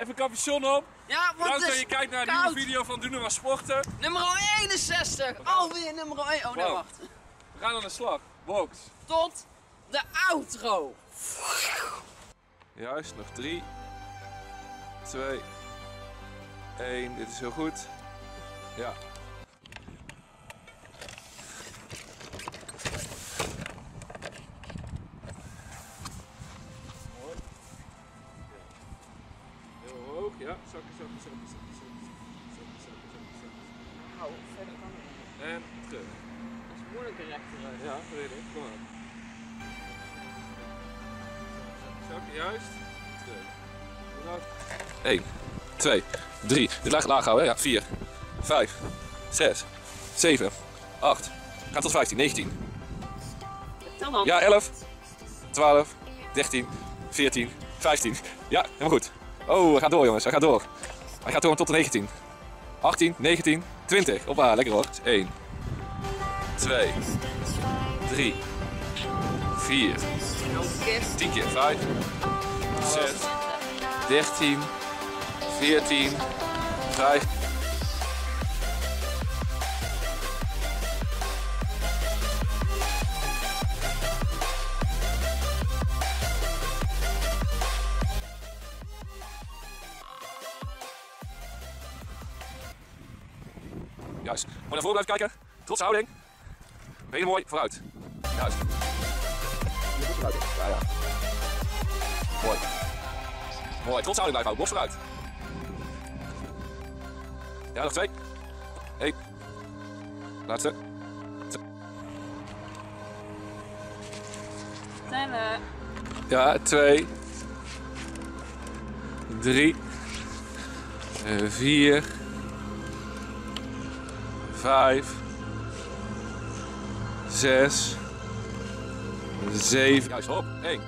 even capuchon op. Ja, want Bedankt dat je kijkt naar een koud. nieuwe video van Doen maar sporten. Nummer 61. Alweer nummer 1. Oh nee, Wow. wacht. We gaan aan de slag. Box. Tot de outro. Juist, nog 3, 2, 1. Dit is heel goed. Ja. Ja. Zakken, zakken, zakken, zakken, zakken, zakken, zakken, zakken, zakken. Nou, verder kan het niet. En terug. Dat is moeilijker rechteruit. Ja, weet ik. Kom maar. Zakken, juist. Terug. 1, 2, 3. Dit laag laag houden, hè? Ja. 4, 5, 6, 7, 8. Gaat tot 15, 19. Tel dan. Ja, 11, 12, 13, 14, 15. Ja, helemaal goed. Oh, hij gaat door jongens, hij gaat door. Hij gaat door tot de 19. 18, 19, 20. Hoppa, lekker hoor. 1, 2, 3, 4, Nog een keer. 10 keer. 5, 6, 13, 14, 5. Juist. Mooi naar voren blijven kijken. Trots houding. Benen mooi vooruit. Juist. Ja, ja. Mooi. Mooi, trots houding blijven houden. Borst vooruit. Ja, nog twee. Eén. Laatste. Tellen. Ja, twee. Drie. eh, Vier. Vijf. Zes. Zeven. Juist, hop. Eén.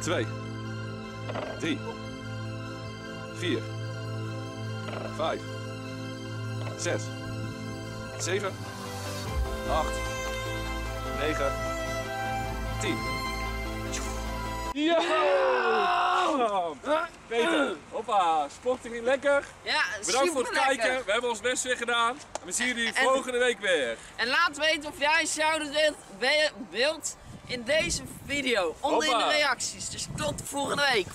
Twee. Drie. Vier. Vijf. Zes. Zeven. Acht. Negen. Tien. Ja! Peter, hoppa, sporten ging lekker. Ja, Bedankt voor het kijken. We hebben ons best weer gedaan. En we zien jullie En- volgende week weer. En laat weten of jij shout wilt, we- wilt in deze video. Onder in de reacties. Dus tot volgende week.